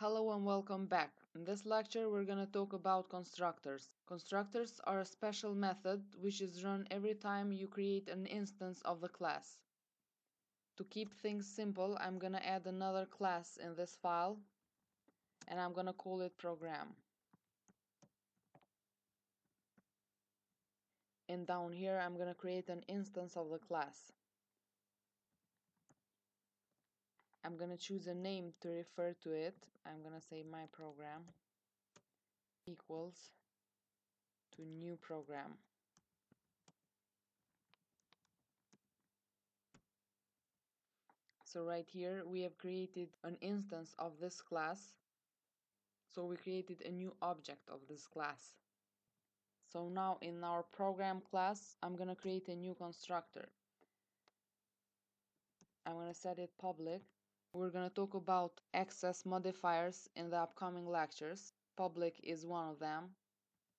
Hello and welcome back. In this lecture, we're going to talk about constructors. Constructors are a special method which is run every time you create an instance of the class. To keep things simple, I'm going to add another class in this file and I'm going to call it program. And down here, I'm going to create an instance of the class. I'm gonna choose a name to refer to it. I'm gonna say my program equals to new program. So right here we have created an instance of this class. So we created a new object of this class. So now in our program class, I'm gonna create a new constructor. I'm gonna set it public we're going to talk about access modifiers in the upcoming lectures. Public is one of them.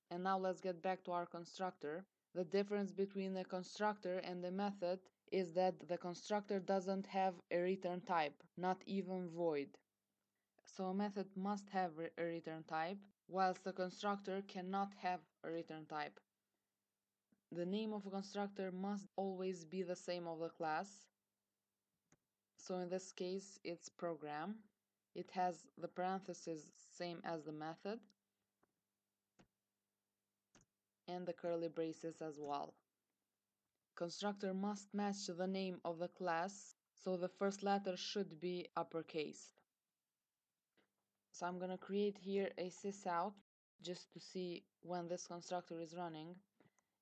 And now let's get back to our constructor. The difference between the constructor and the method is that the constructor doesn't have a return type, not even void. So a method must have a return type, whilst the constructor cannot have a return type. The name of a constructor must always be the same of the class, so in this case, it's program. It has the parentheses same as the method and the curly braces as well. Constructor must match the name of the class, so the first letter should be uppercase. So I'm going to create here a sysout just to see when this constructor is running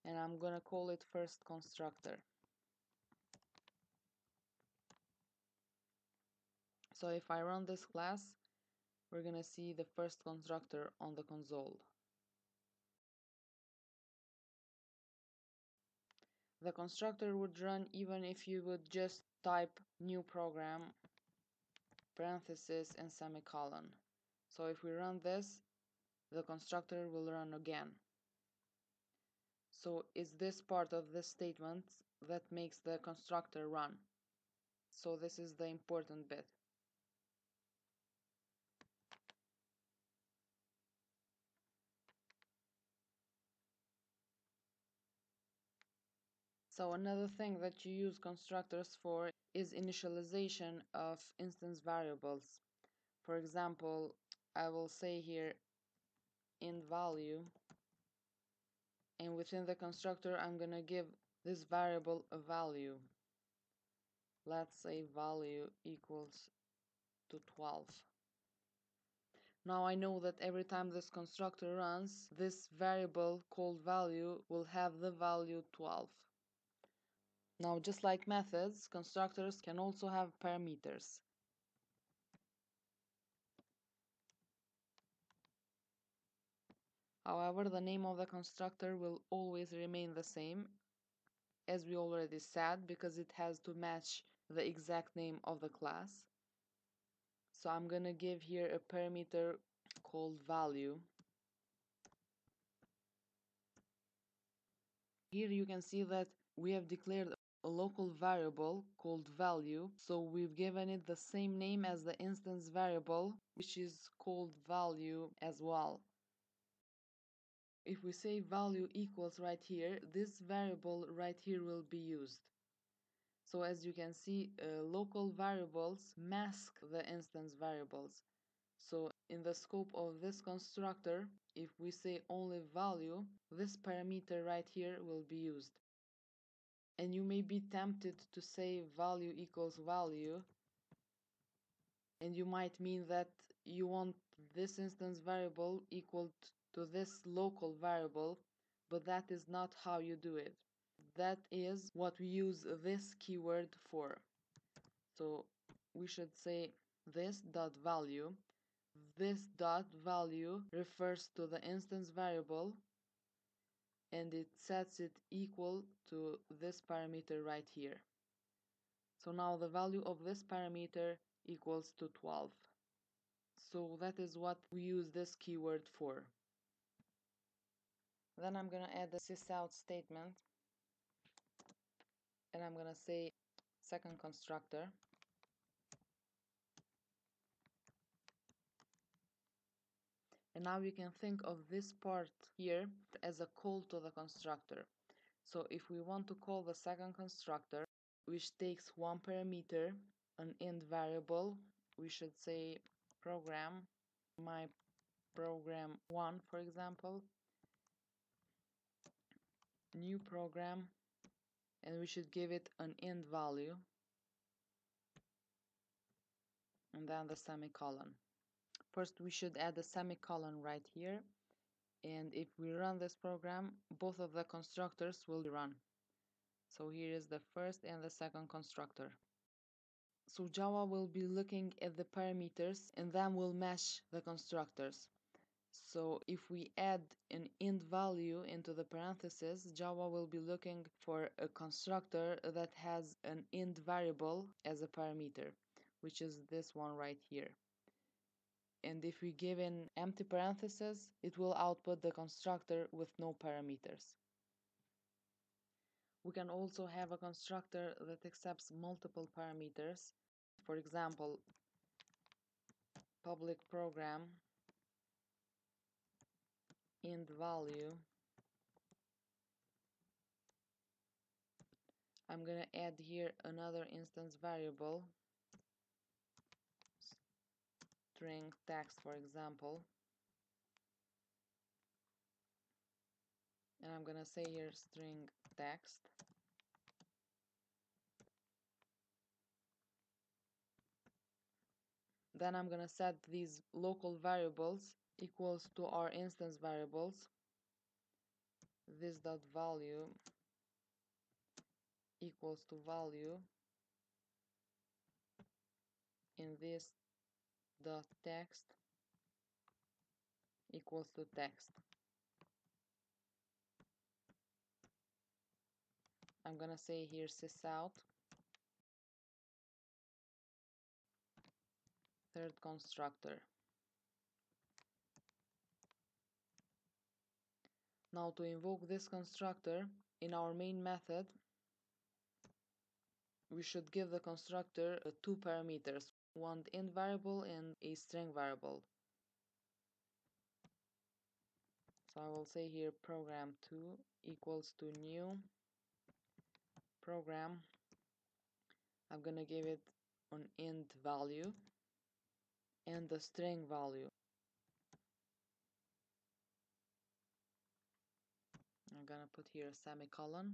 and I'm going to call it first constructor. So if I run this class, we're gonna see the first constructor on the console. The constructor would run even if you would just type new program, parenthesis and semicolon. So if we run this, the constructor will run again. So it's this part of the statement that makes the constructor run. So this is the important bit. So another thing that you use constructors for is initialization of instance variables. For example, I will say here int value and within the constructor I'm gonna give this variable a value. Let's say value equals to 12. Now I know that every time this constructor runs, this variable called value will have the value 12. Now, just like methods, constructors can also have parameters. However, the name of the constructor will always remain the same, as we already said, because it has to match the exact name of the class. So I'm going to give here a parameter called value. Here you can see that we have declared a local variable called value. So we've given it the same name as the instance variable which is called value as well. If we say value equals right here this variable right here will be used. So as you can see uh, local variables mask the instance variables. So in the scope of this constructor if we say only value this parameter right here will be used and you may be tempted to say value equals value and you might mean that you want this instance variable equal to this local variable but that is not how you do it. That is what we use this keyword for. So we should say this dot value. This dot value refers to the instance variable and it sets it equal to this parameter right here. So now the value of this parameter equals to 12. So that is what we use this keyword for. Then I'm going to add the sysout statement and I'm going to say second constructor And now you can think of this part here as a call to the constructor. So if we want to call the second constructor, which takes one parameter, an int variable, we should say program my program 1 for example new program and we should give it an int value and then the semicolon first we should add a semicolon right here. And if we run this program both of the constructors will run. So here is the first and the second constructor. So Java will be looking at the parameters and then will match the constructors. So if we add an int value into the parentheses, Java will be looking for a constructor that has an int variable as a parameter, which is this one right here. And if we give in empty parentheses, it will output the constructor with no parameters. We can also have a constructor that accepts multiple parameters. For example, public program int value I'm gonna add here another instance variable string text for example. And I'm gonna say here string text. Then I'm gonna set these local variables equals to our instance variables. This dot value equals to value in this dot text equals to text. I'm gonna say here sysout third constructor. Now to invoke this constructor in our main method we should give the constructor uh, two parameters one int variable and a string variable. So I will say here program2 equals to new program. I'm gonna give it an int value and the string value. I'm gonna put here a semicolon.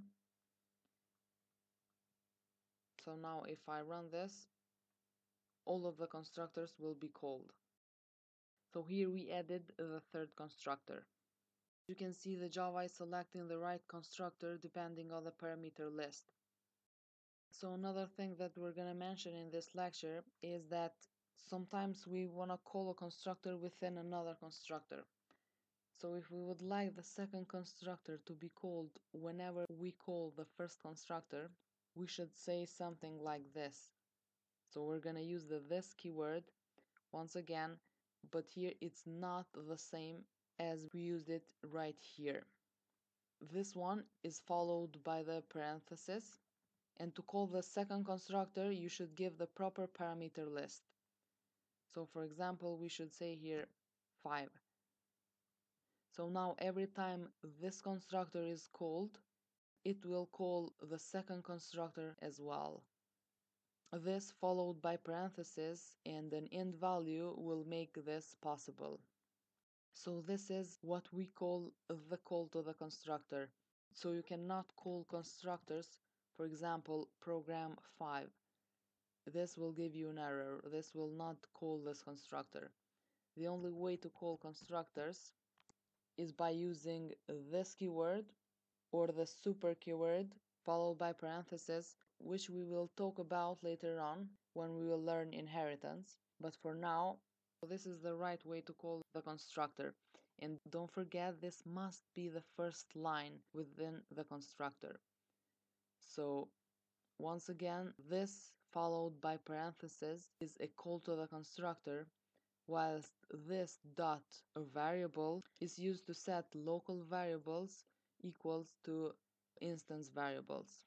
So now if I run this all of the constructors will be called. So here we added the third constructor. You can see the Java is selecting the right constructor depending on the parameter list. So another thing that we're gonna mention in this lecture is that sometimes we wanna call a constructor within another constructor. So if we would like the second constructor to be called whenever we call the first constructor, we should say something like this. So we're gonna use the this keyword once again, but here it's not the same as we used it right here. This one is followed by the parenthesis and to call the second constructor you should give the proper parameter list. So for example we should say here 5 so now every time this constructor is called, it will call the second constructor as well. This followed by parentheses and an int value will make this possible. So this is what we call the call to the constructor. So you cannot call constructors, for example, program 5. This will give you an error. This will not call this constructor. The only way to call constructors is by using this keyword or the super keyword followed by parentheses which we will talk about later on when we will learn inheritance. But for now this is the right way to call the constructor. And don't forget this must be the first line within the constructor. So once again this followed by parentheses is a call to the constructor whilst this dot variable is used to set local variables equals to instance variables.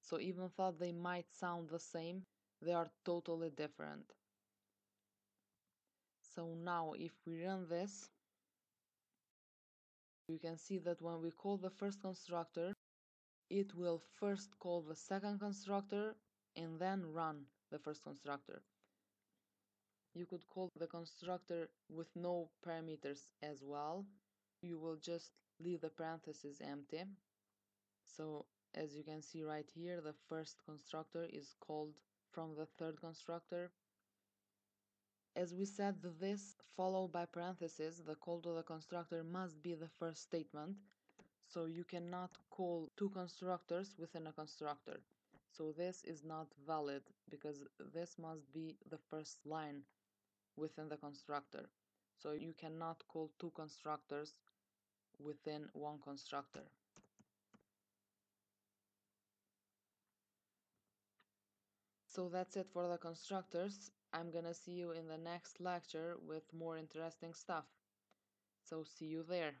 So even though they might sound the same, they are totally different. So now if we run this, you can see that when we call the first constructor, it will first call the second constructor and then run the first constructor. You could call the constructor with no parameters as well. You will just leave the parentheses empty. So as you can see right here, the first constructor is called from the third constructor as we said this followed by parentheses, the call to the constructor must be the first statement. So you cannot call two constructors within a constructor. So this is not valid because this must be the first line within the constructor. So you cannot call two constructors within one constructor. So that's it for the constructors. I'm gonna see you in the next lecture with more interesting stuff. So see you there.